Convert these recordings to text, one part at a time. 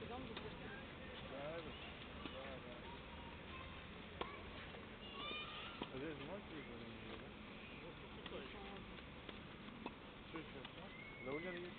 sezon bitirdi. Evet. Öyle mi? Öyle mi? Öyle mi? Öyle mi?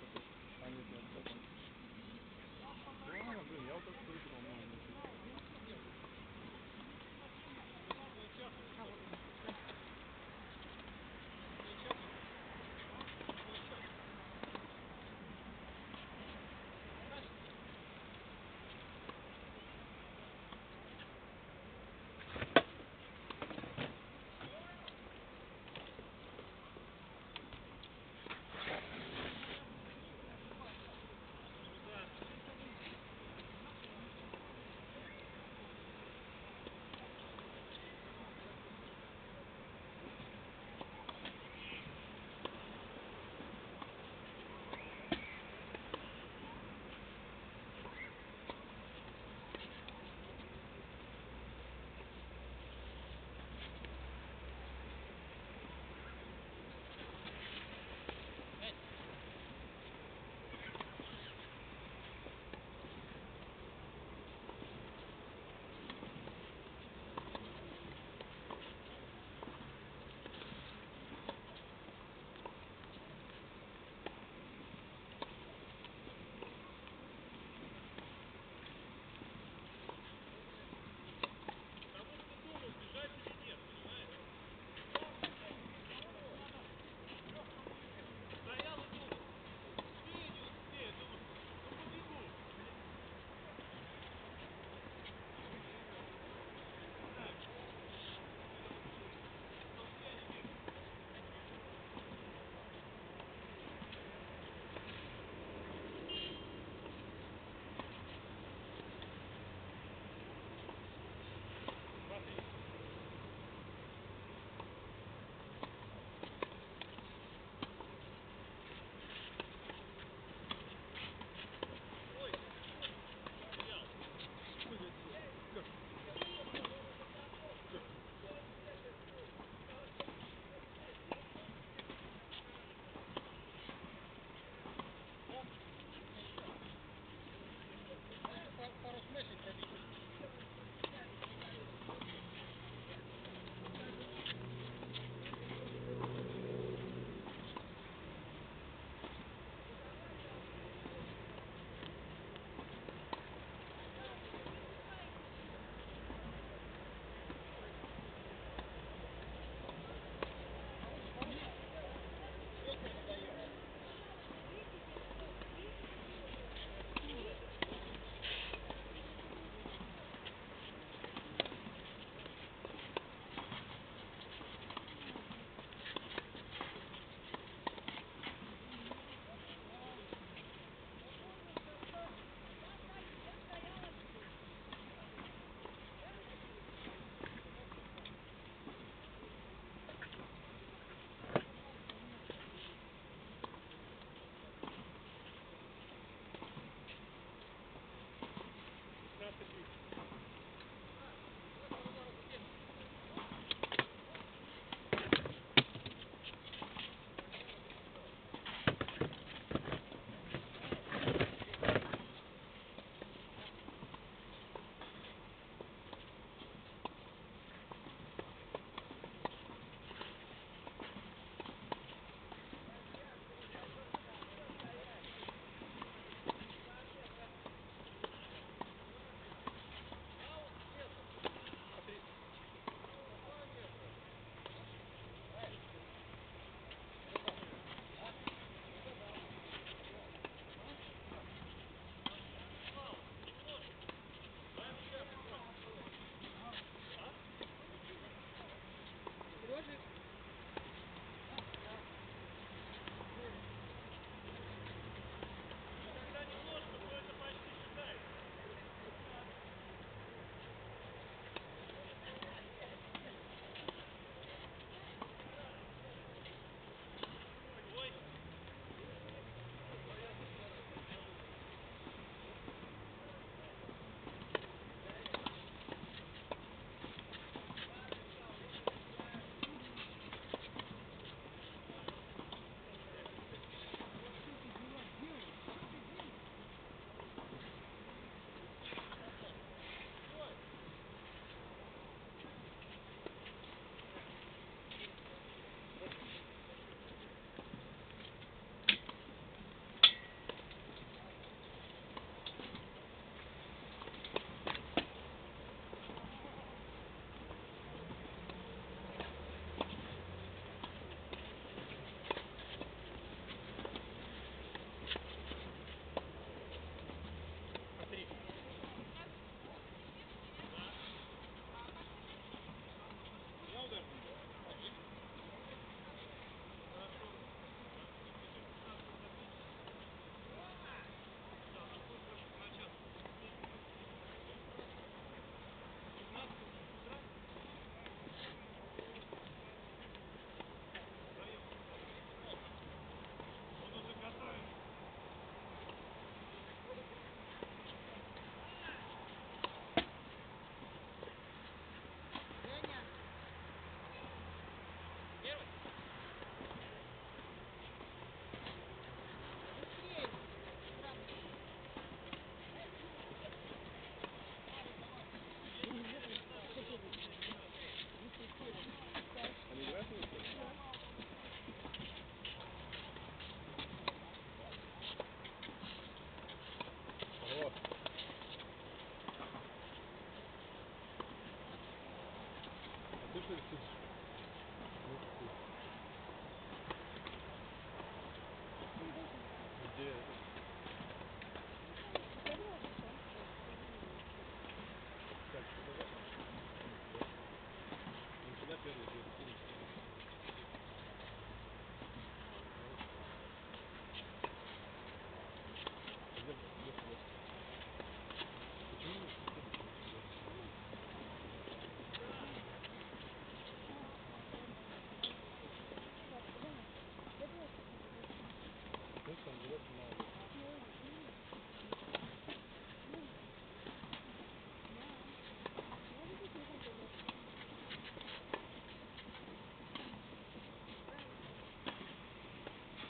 Thank you.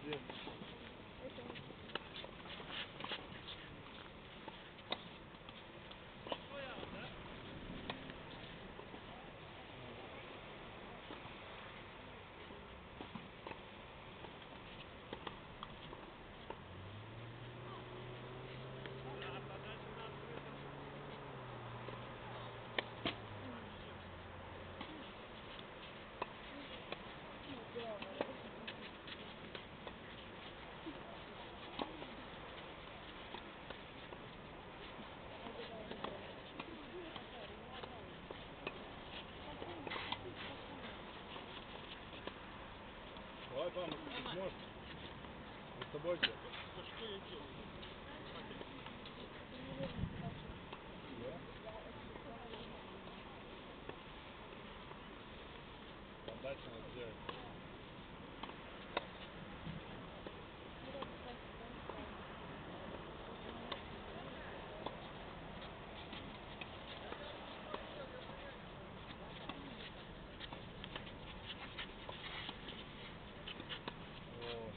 Yeah. Давай, мама, сможешь? За собой все. Что я делаю? Да? Там дальше надо сделать. О.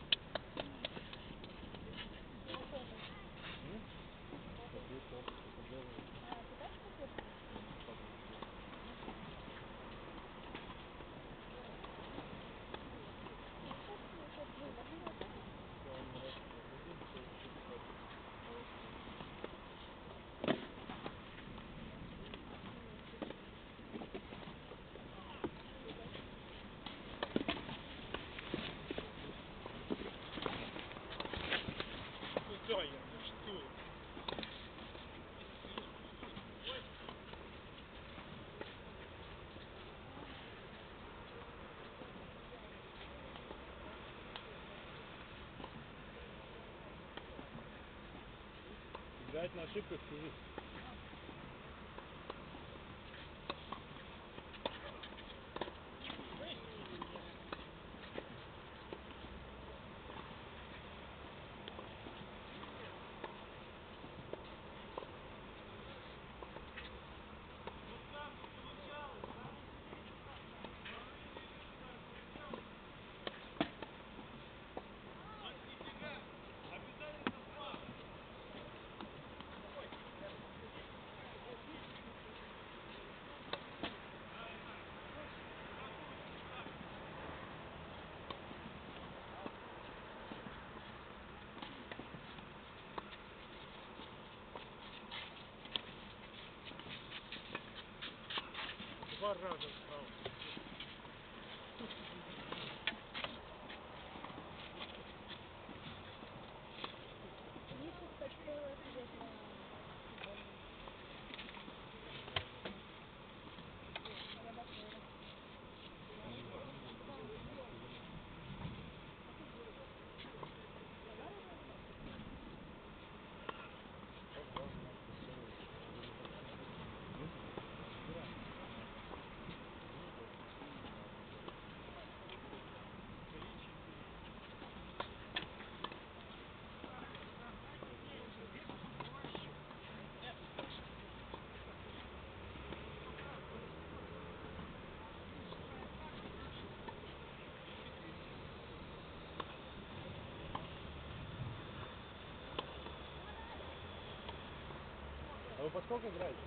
М? Такие топы, поддерживают. Да, он раз подадим, то еще так. Куда я? Ну что? Играть на ошибках скажи. Allah razı olsun. Вы по сколько играете?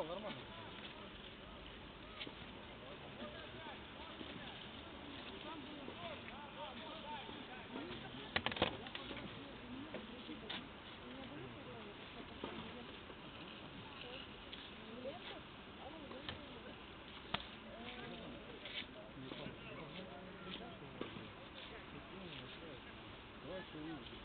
Ствол нормально. Давайте увидим.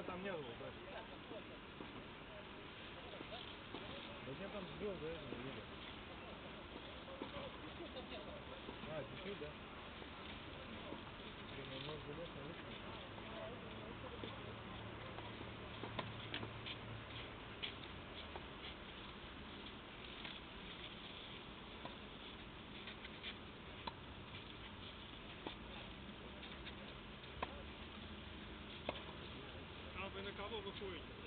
меня там не было, да. Да меня там звезды, я не видел. А, чуть-чуть, да? overjoyed.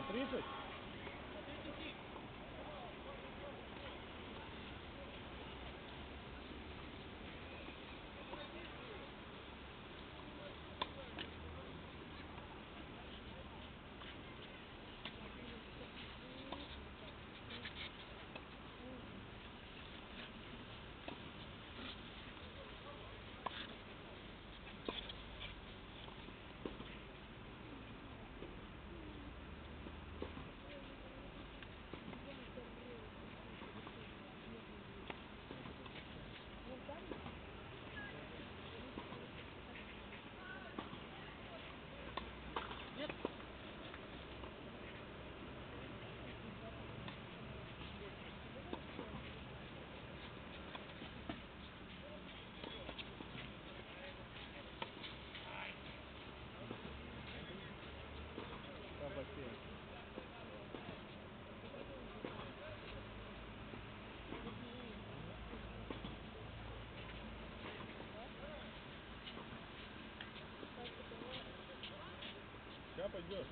А 30? Прикрою.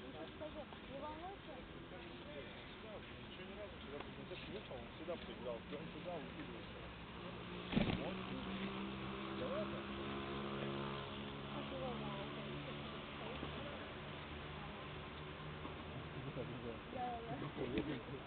Ну, скажи, не волнуйся? Да, еще ни разу, когда бы Назар приехал, он всегда приезжал, он туда Thank you.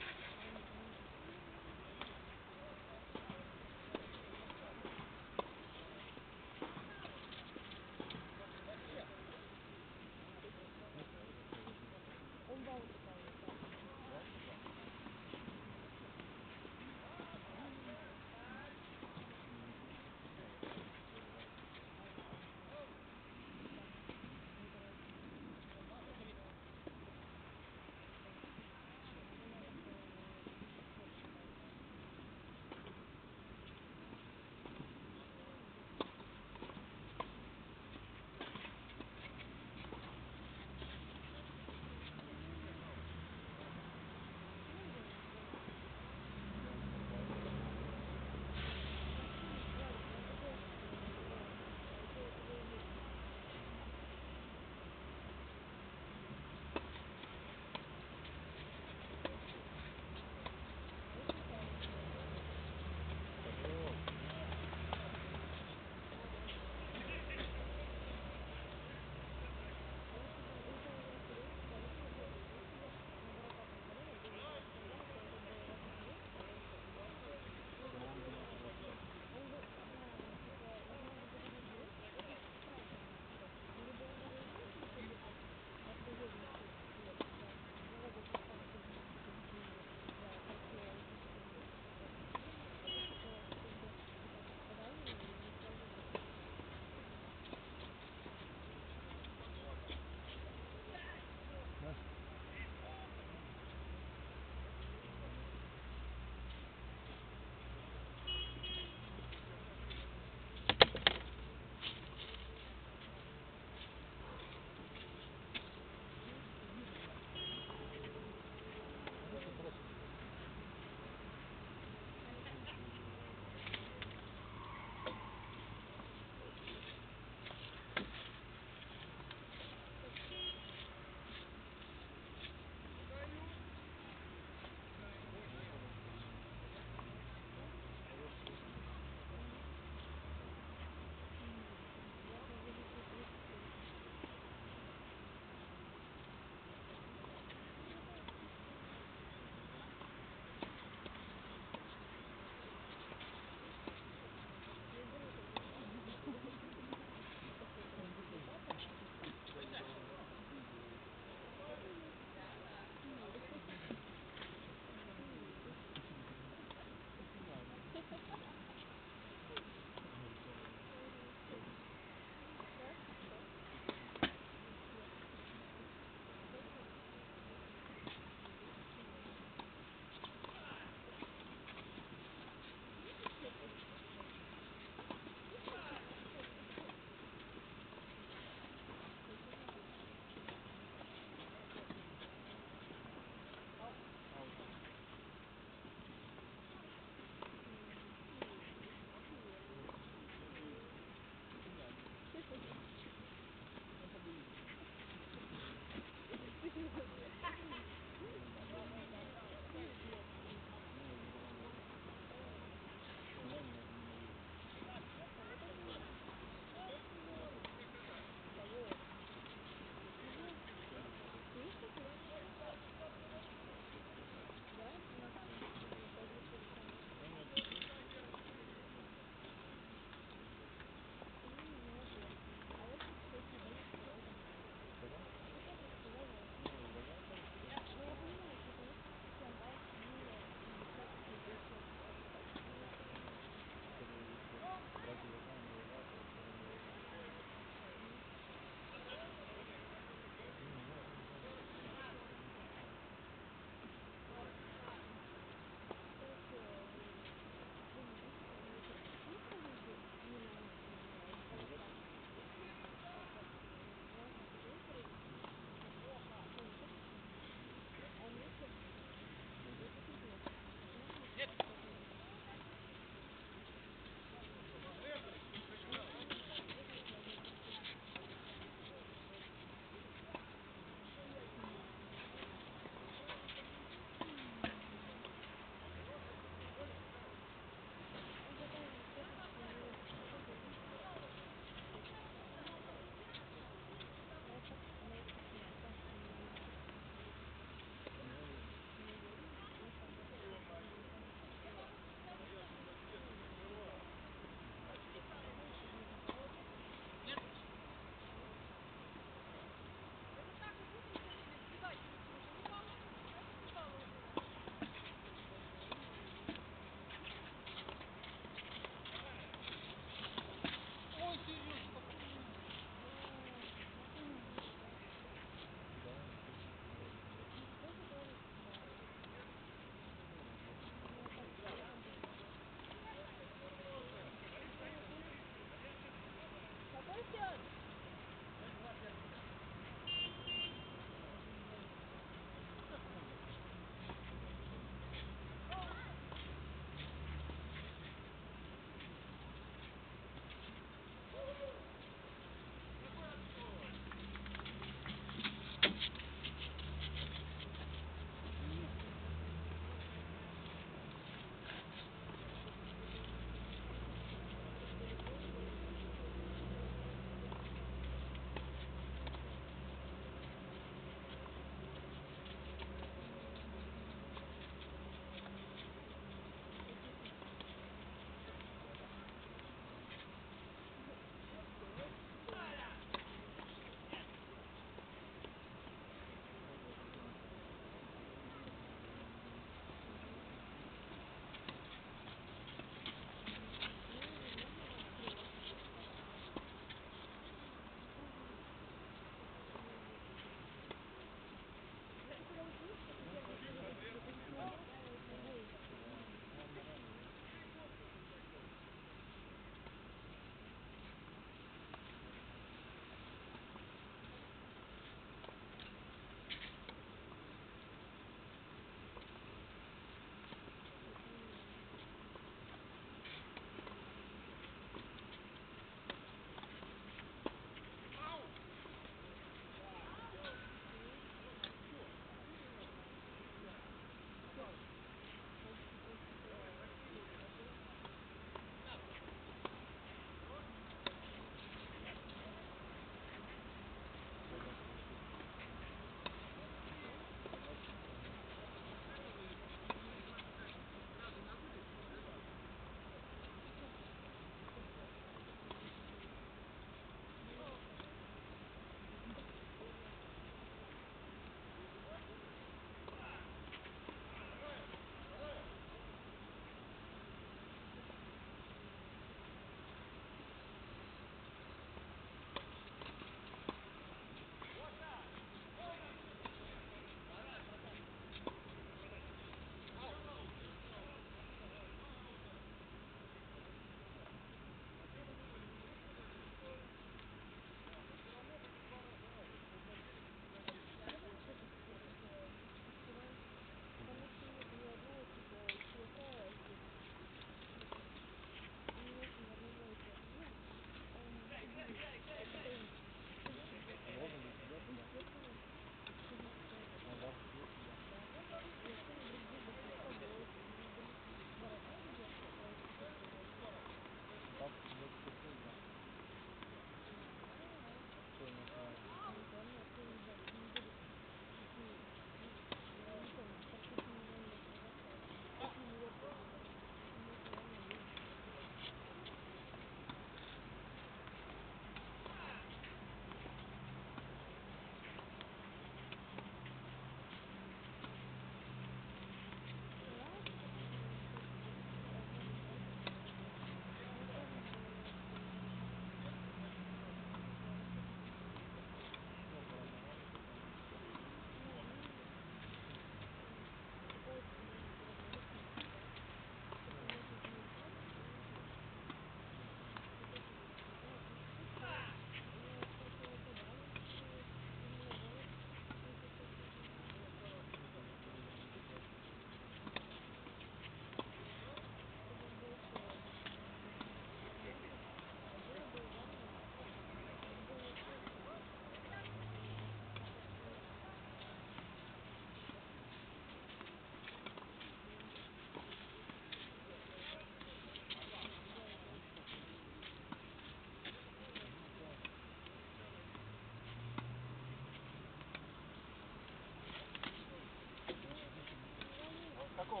Да,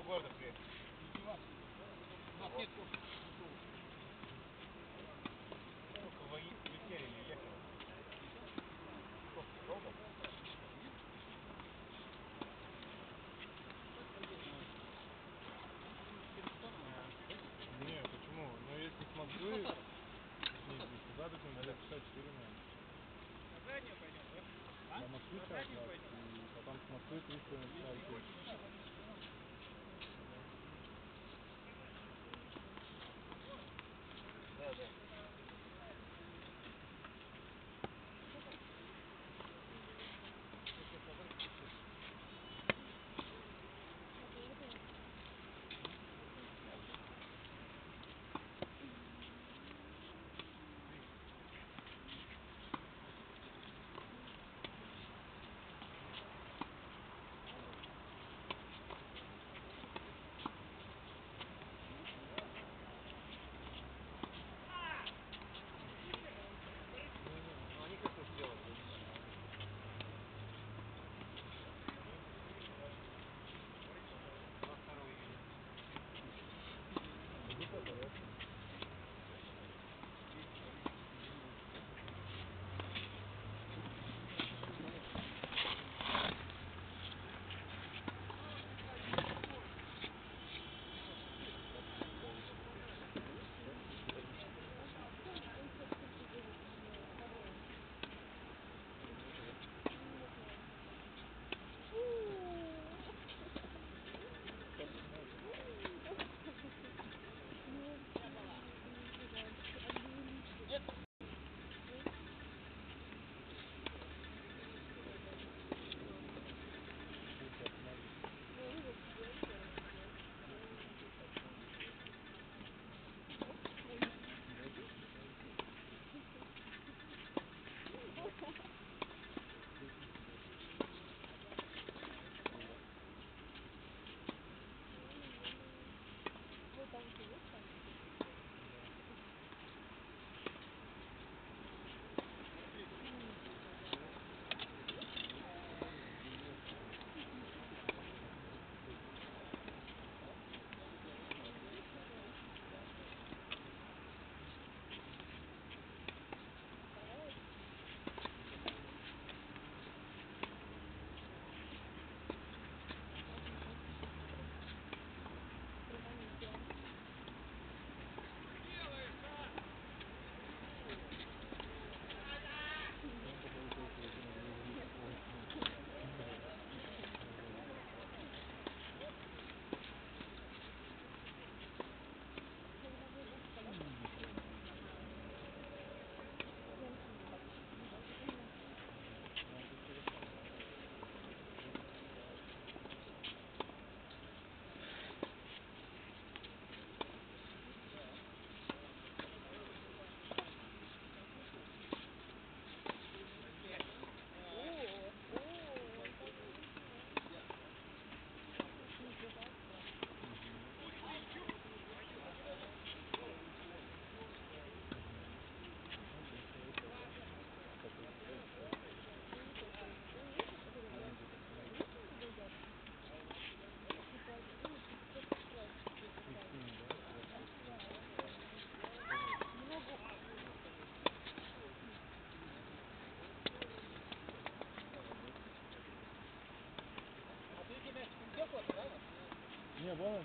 да. отметку. Сколько вы или ехали? Сколько? Долго? Не, почему? Ну если с Москвы, не, не сюда, так надо 54 наверное. На заднюю пойдем, да? На час заднюю 20, пойдем. и потом с Москвы 300 на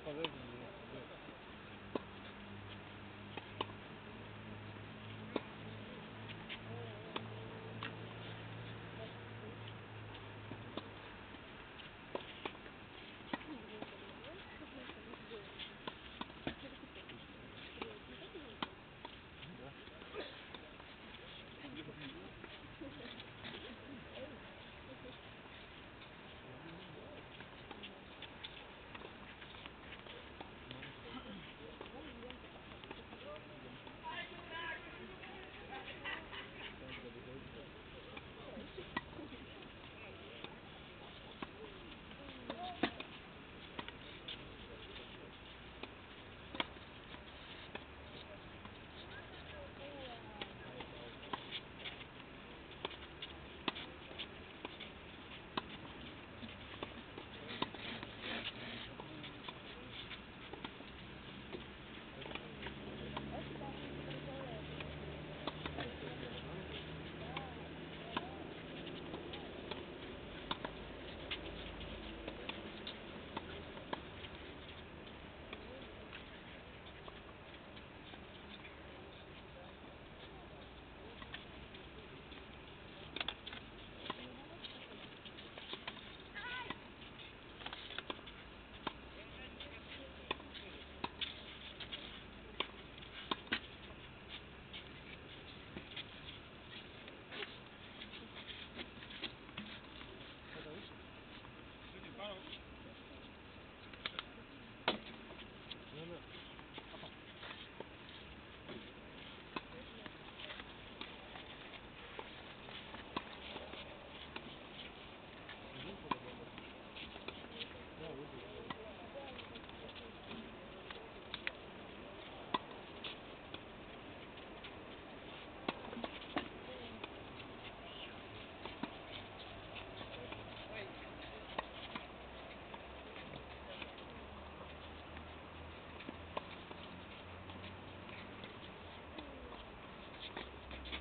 Не,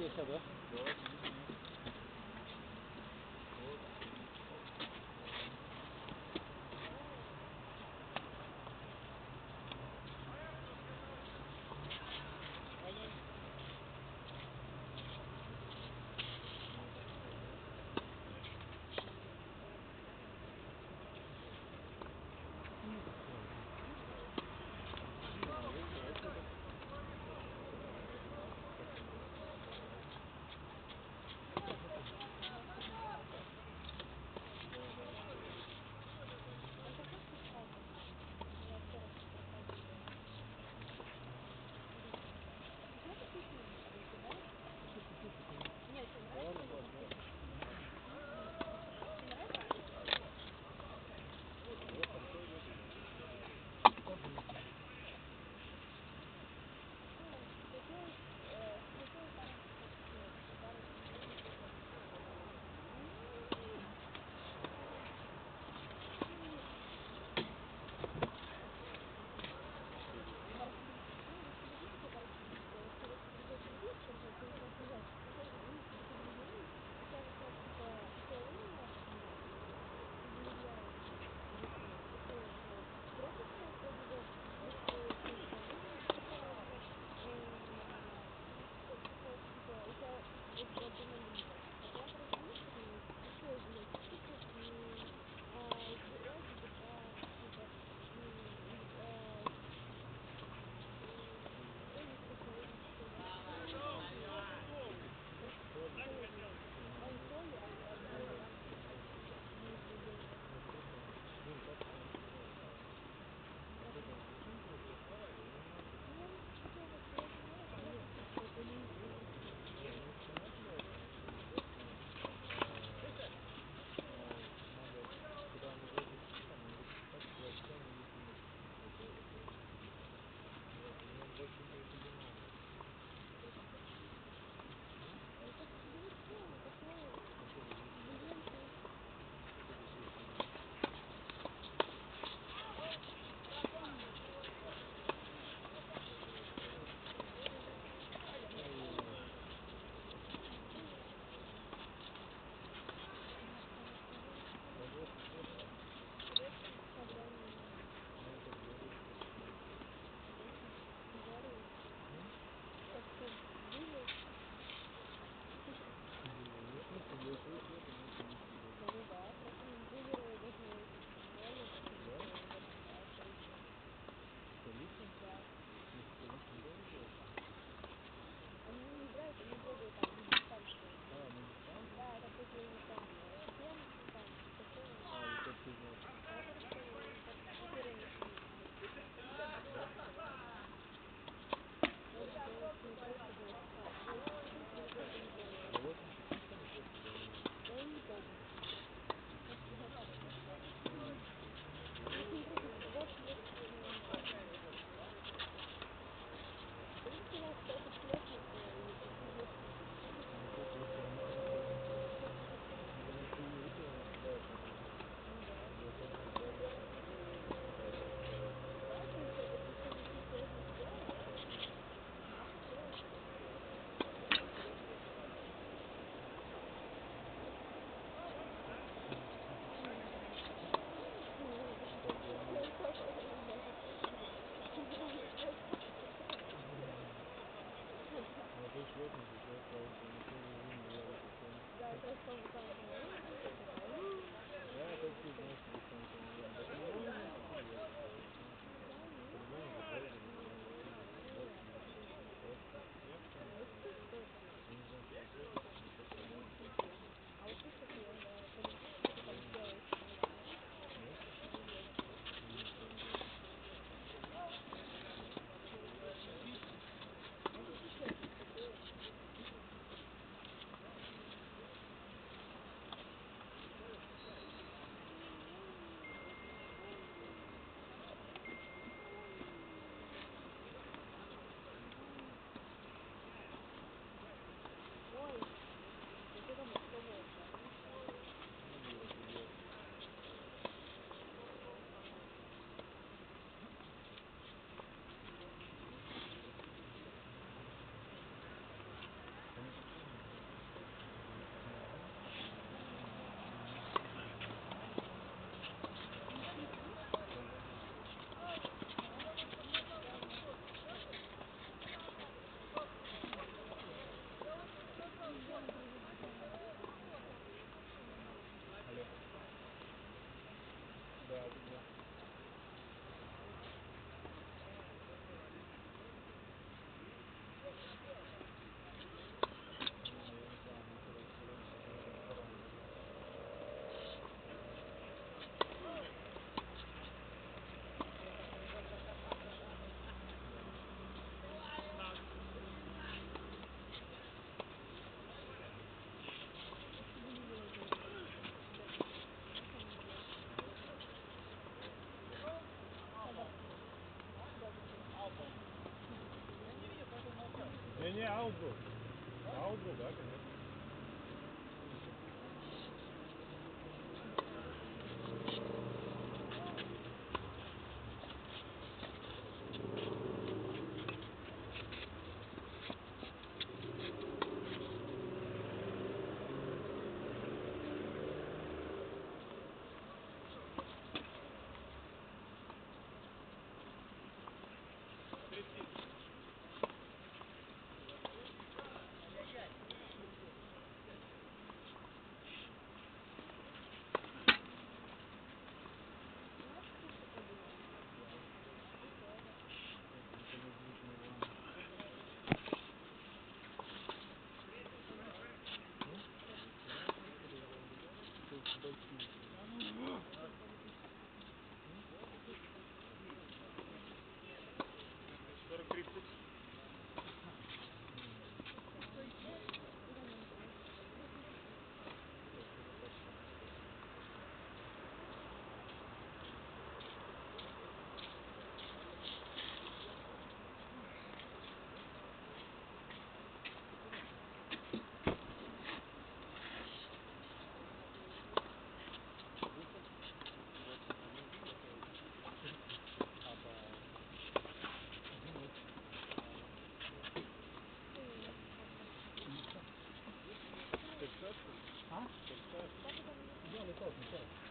yaşadı. Thank you. É auto. Auto, tak? Huh? Yeah, they called themselves.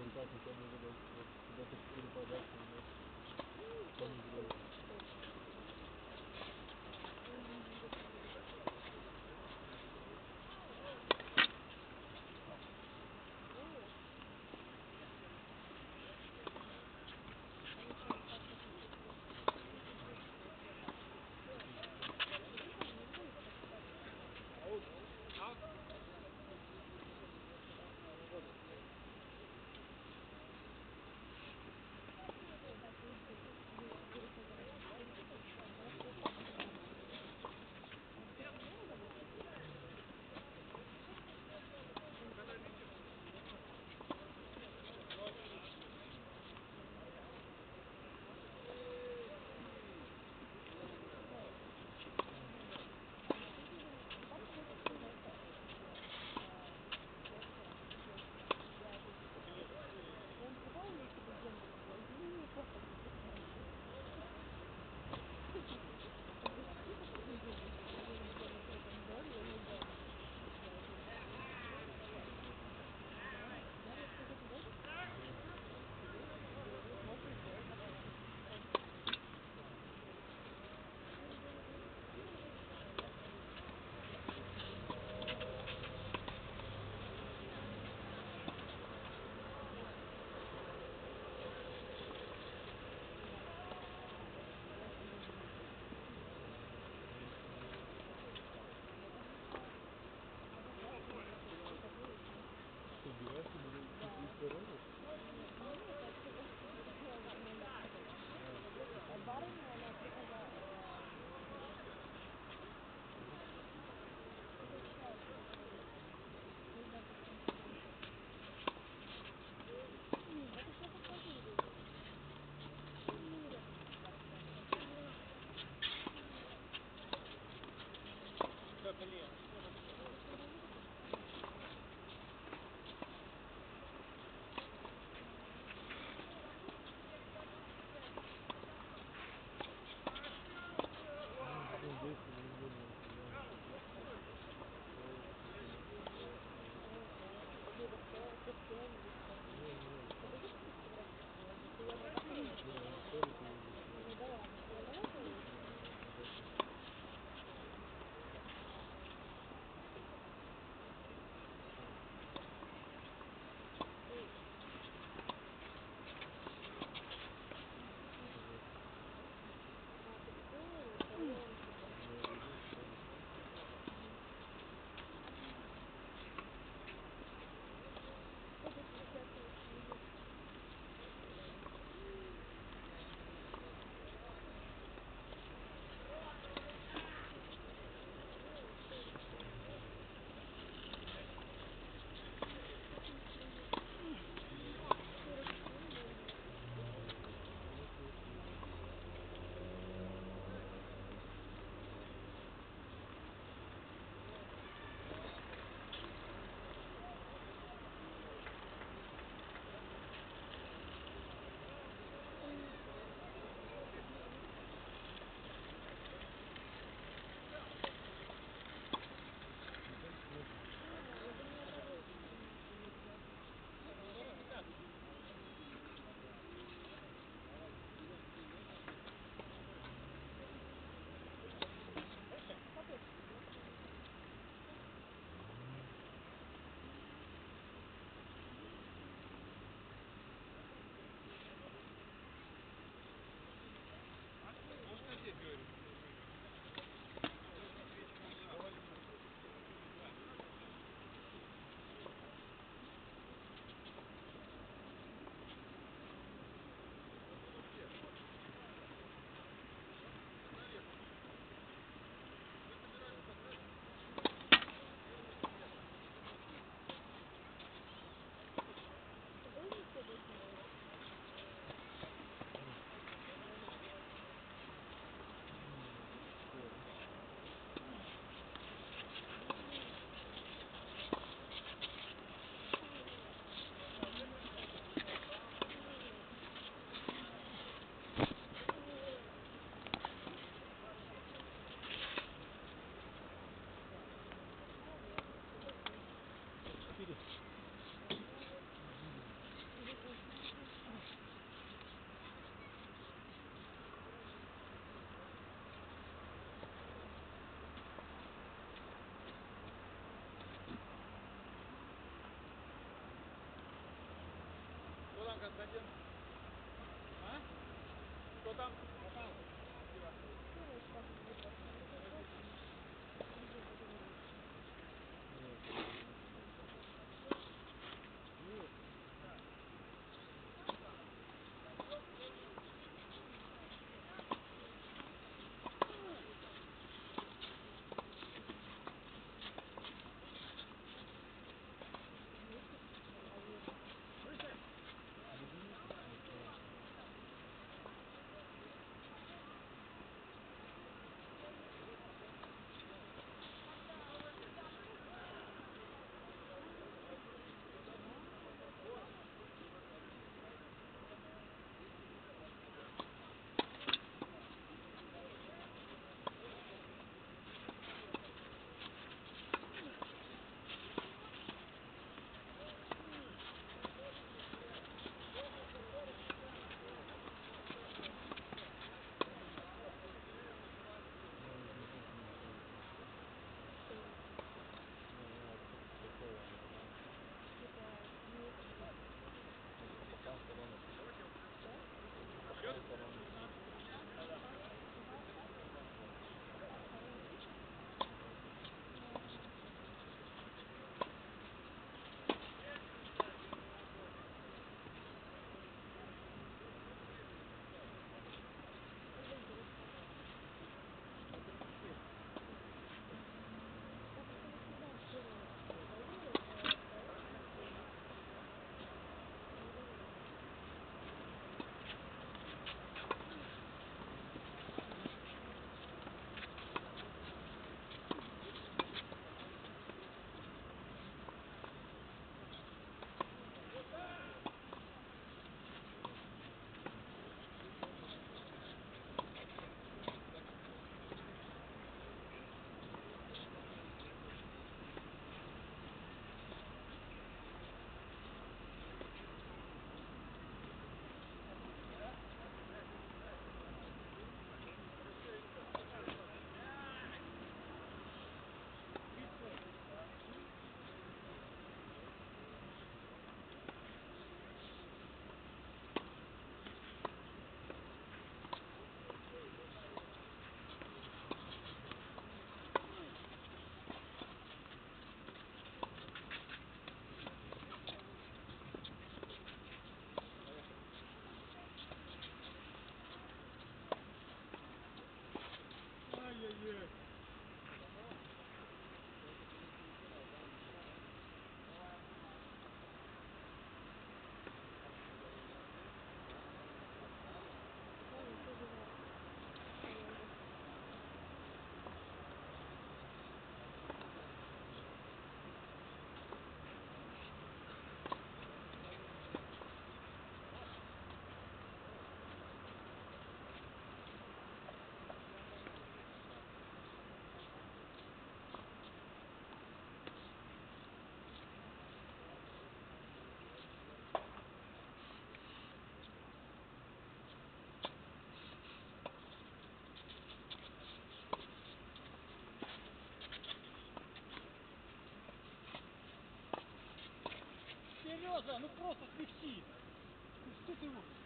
in practice, I mean, that's, that's, that's a pretty production. That's, that's, that's, that's, that's, Good evening. Зачем? А? Кто там? Gracias. Сережа, ну просто. Ну что ты вот?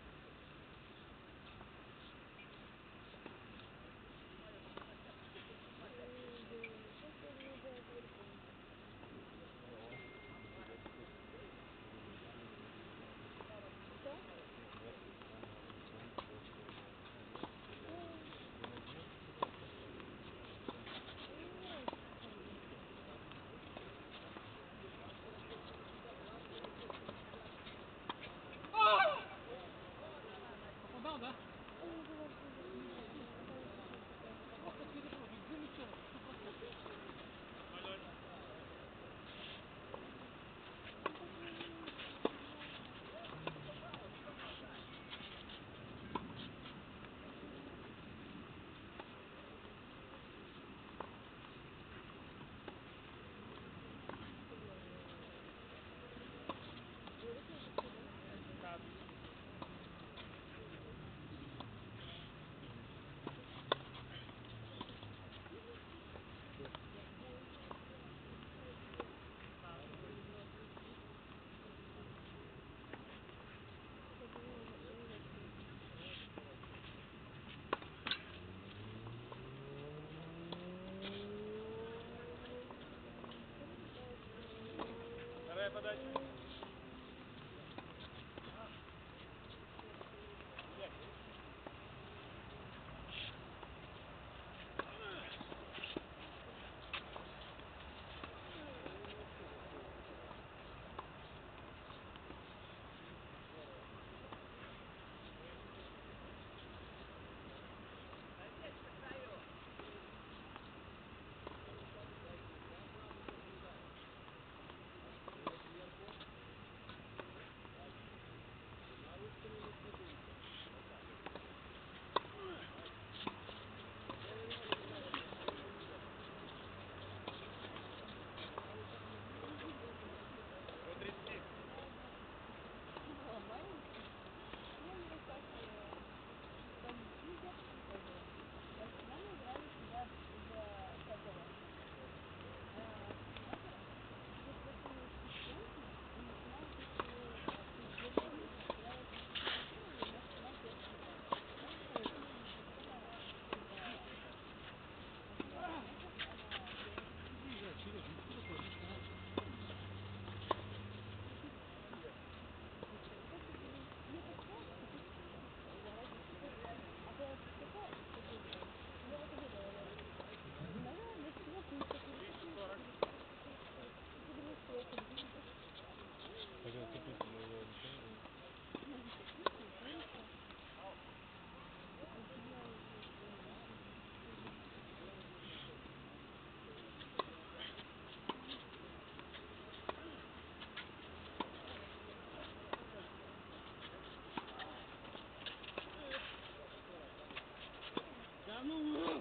подать. Hallelujah.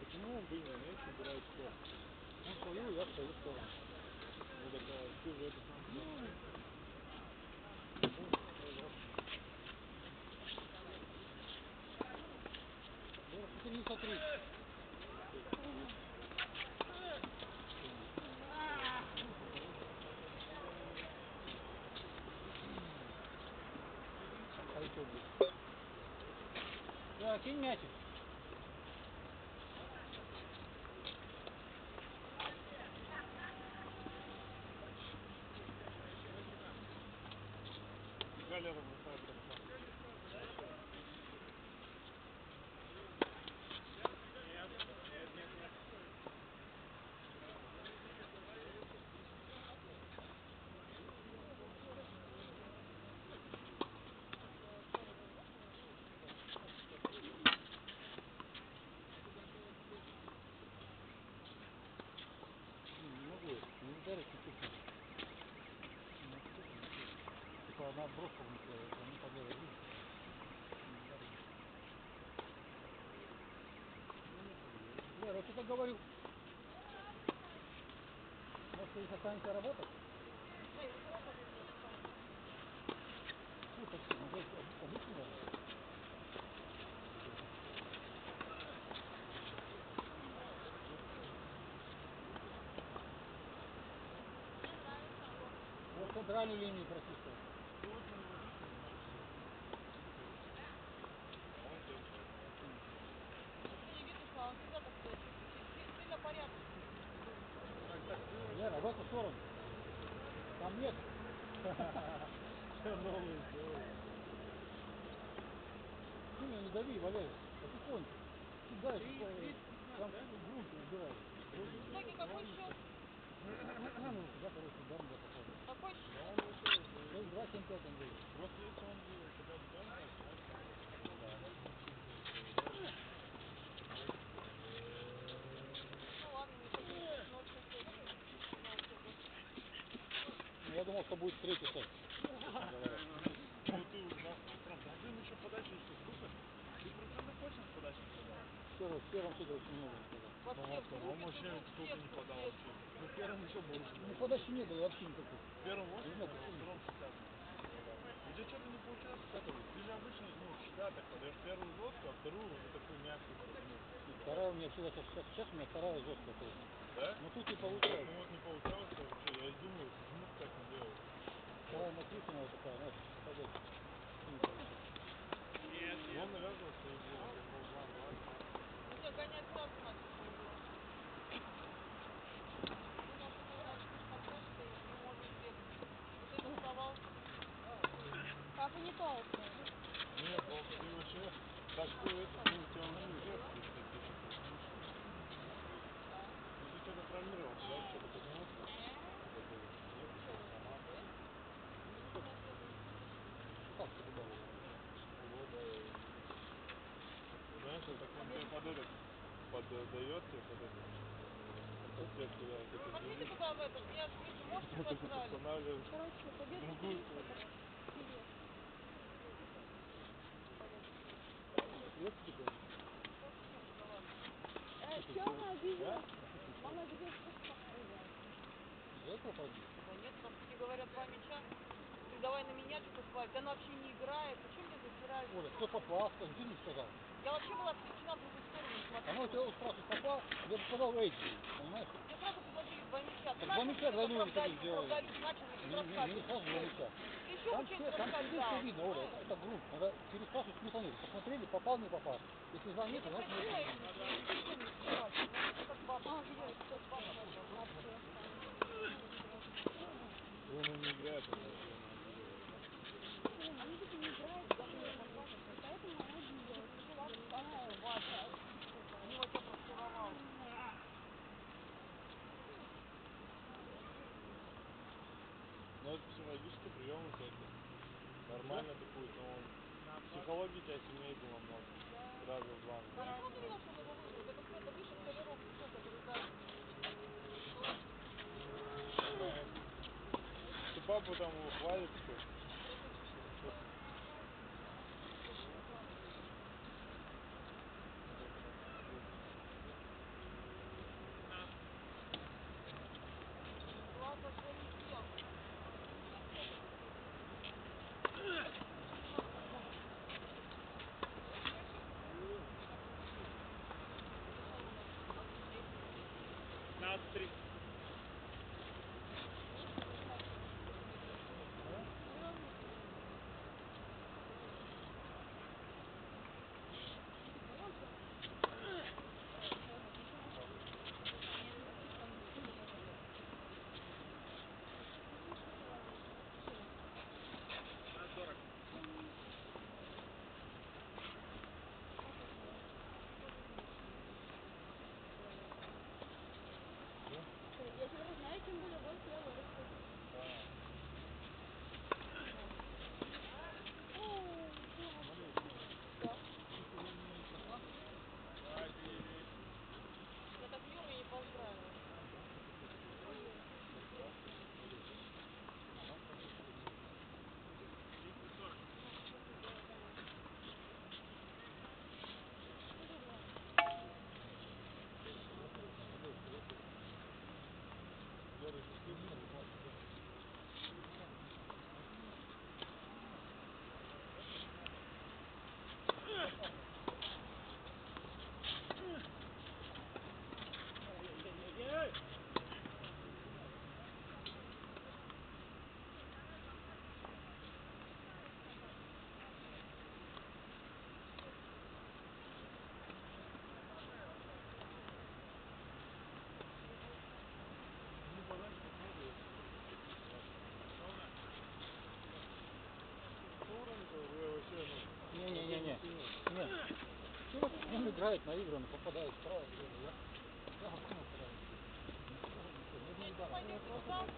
Почему он, блин, мяч убирает в сторону? Он свою, я свою сторону. Ну так а ты же это сам Ну, Ну, ты не смотри. Да, кинь мячик. Она броска внесла, они подали видишь? Лера, я что-то говорю. Может, ты останешься работать? Ну, здесь обычно. Вот центральную линию прочистил. Лера, в эту сторону. Там нет. Новый сделал. Сильно не дави, Валерий. Потихоньку. Ты дай, там грудь убирай. Итоге какой счет? Ну, да, короче, дам, да, попробуй. Какой счет? Но он Андрей. Просто если он был когда дома, значит, Ну ладно, не хочу. Ну, очень интересно. Ну, Я думал, что будет третий шаг. Ну ты узнал. Прям, да блин, еще подачи что, сколько? Ты процентов точно с подачи подал? В первом, в первом шаге очень много в Он вообще сколько не подал вообще. Ну в первом еще было. Ну, подачи не было вообще никакой. В первом 8, Не а втором 60. У тебя что-то не получается с этого. Ты же обычно, ну, всегда так подаешь первую жесткую, а вторую уже такую мягкую. ну, Вторая у меня всегда, сейчас, сейчас, у меня вторая жесткая. Да? Но тут не Ну получается. вот не получалось вообще. Я и думаю, ну как он делает. Вторая накрученная такая, знаешь, подача. Не получается. И он навязывался и делал. Не, нужно открыть подложкой и не не толстый. Нет, Бог, ты вообще так что это, ну, у тебя уже. Ну ты что-то травмировал, да? Что-то поднялся? Как ты добавил? Вот. Знаешь, это так он тебе под этот, под э, дает тебе под это. Под сетку, да, вот это Смотрите держишь. туда в этот. Меня же видите, можете Вот это засрали. устанавливаешь. Короче, победа Другую Киевска, сторону. это привет. Вот тебе. Э, чё она обиделась? Мама обиделась, что этого пойди. Да нет, просто тебе говорят два мяча. Ты давай на меня что-то свалить. Она вообще не играет. Зачем мне засирать? Оля, кто попал, скажи, ты не сказал. Я вообще была отвлечена в другую сторону. Она у тебя спрашивает, попал, я бы сказал эйти, понимаешь? Мне сразу Ты Так двойную правда- они сделали. Не, не, не сразу еще Там все, там все рассказал. видно, Оля, это, грунт. Надо переспрашивать смысла нет. Посмотрели, попал, не попал. Если Я нет, не значит просила нет. их ничего не снимать. Знаешь, как баба. А, видишь, как баба начала. И он не играет, он вообще не Они типа не играют, поэтому она обиделась. Важно. Мимо тебя простуровал. Ну это психологический прием вот это. Нормально такой, но он психологии тебя сильнее было много. Раза в два. Да я дальше. Ты папу Нет. Тимур, он играет наигранно, попадает справа. слева. Я, я вообще не стараюсь. Не Ты удар. пойдём туда.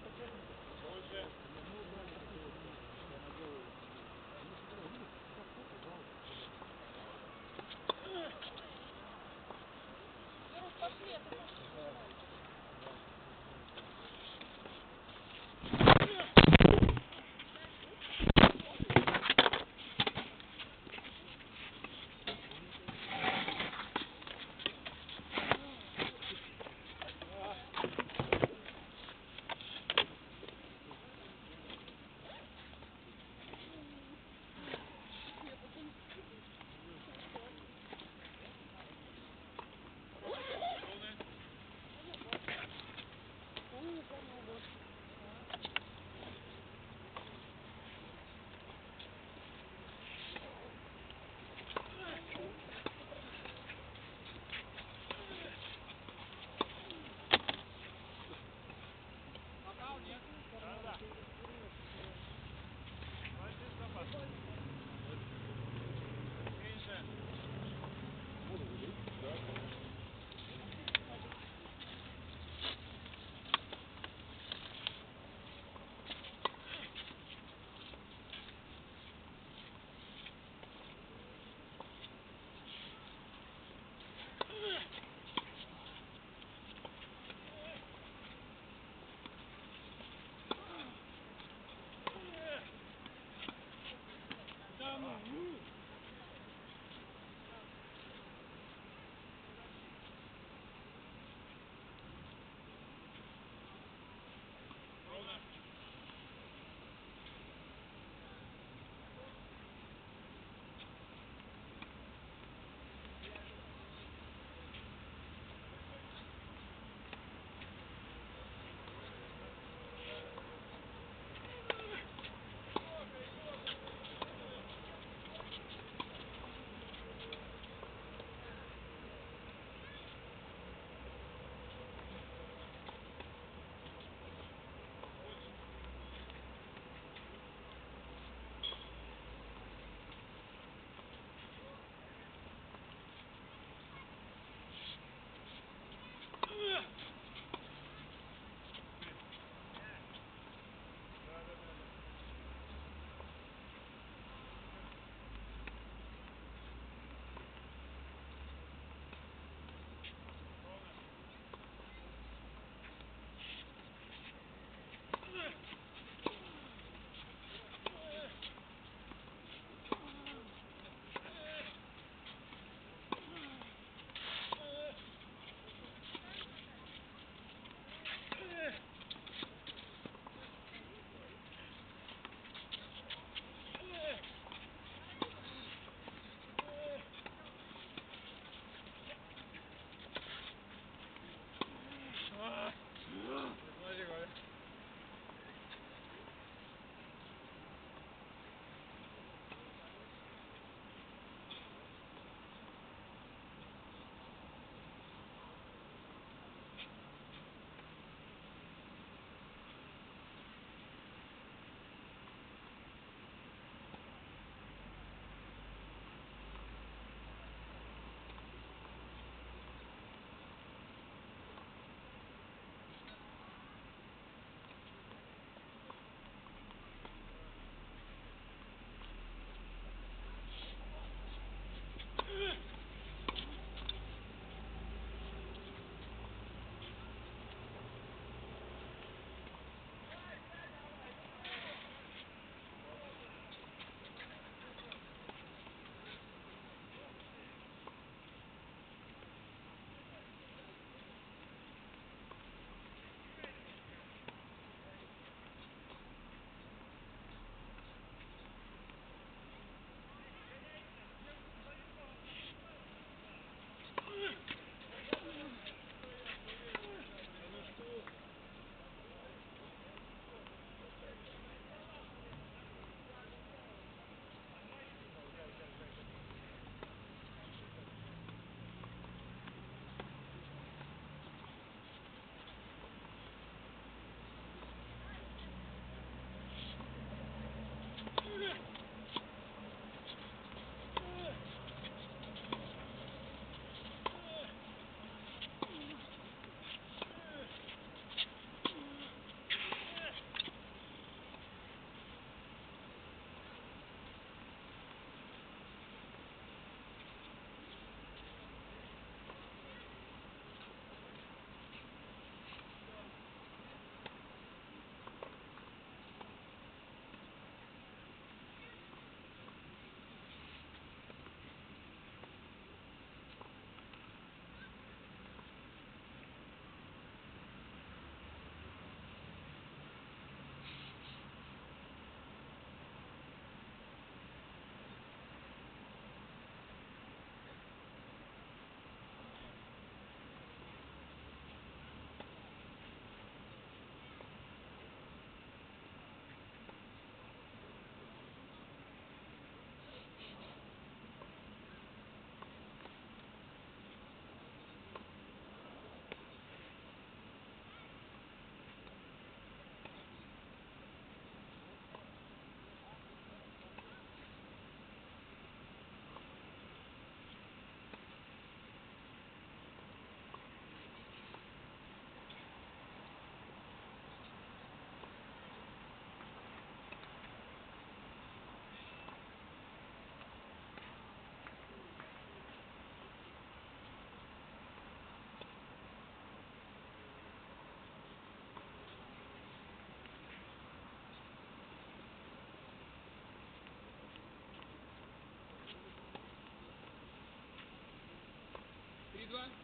Midland.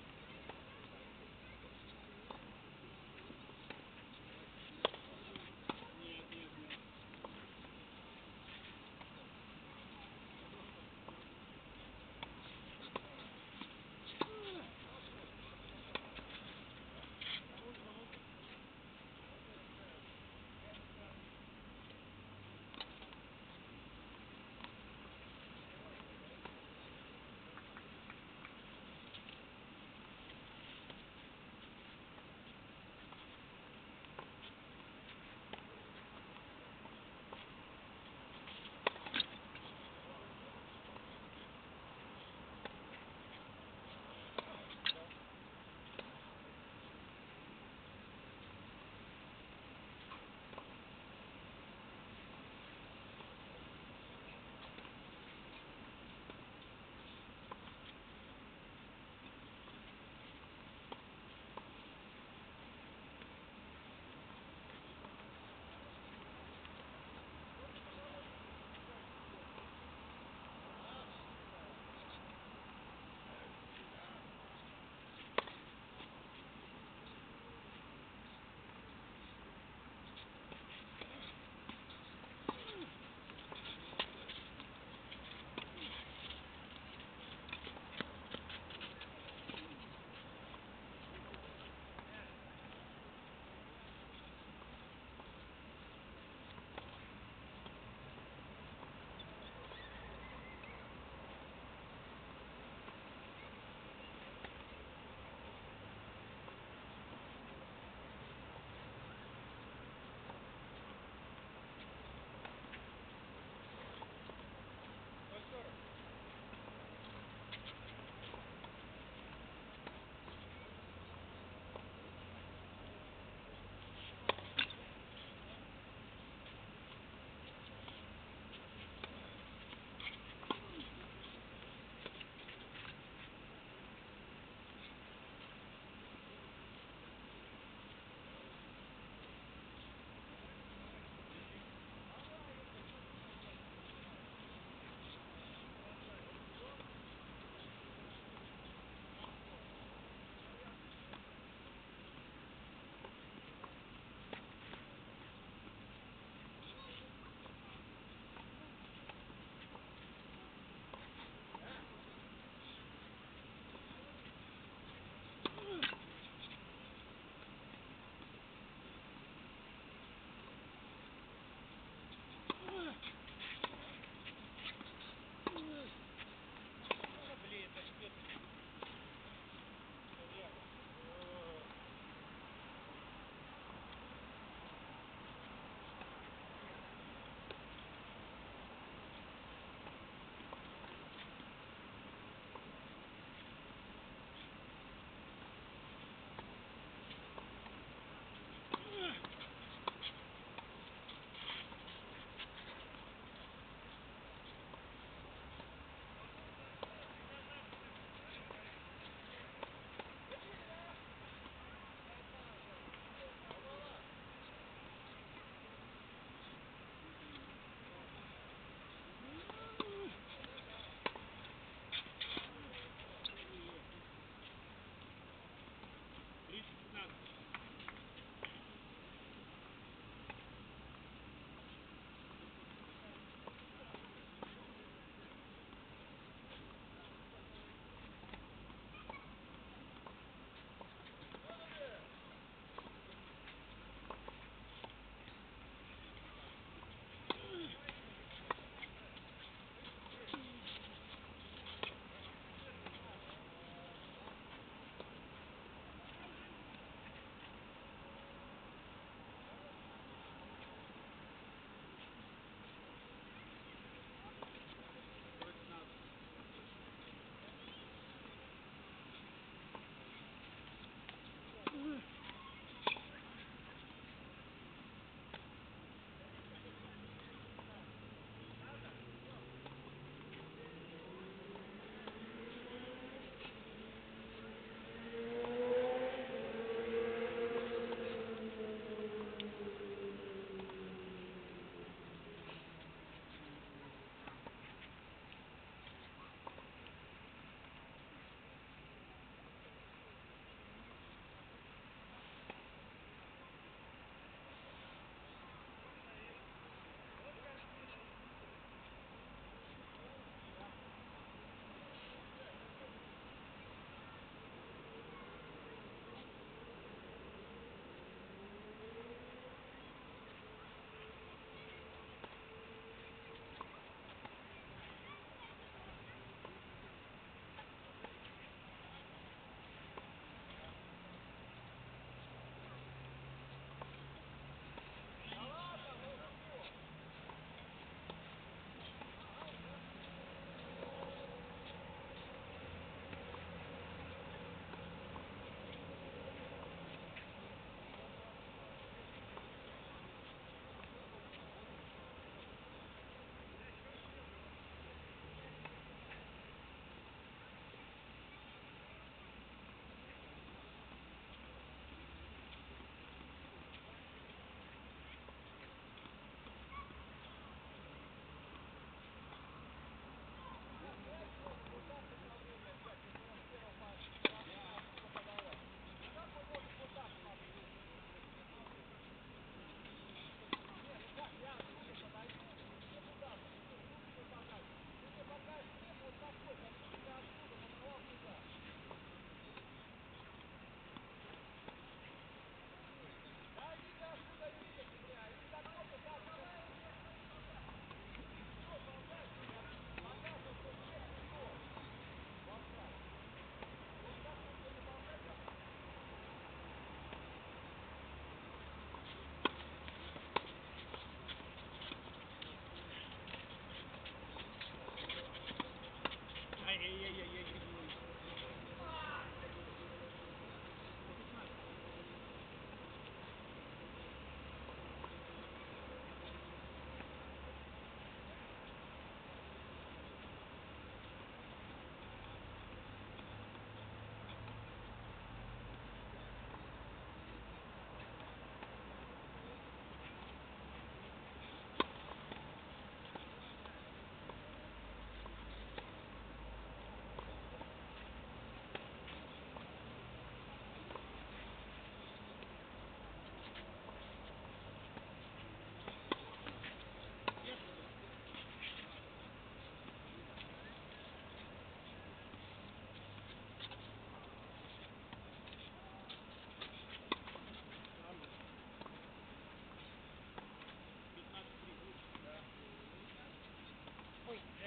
ey, ey.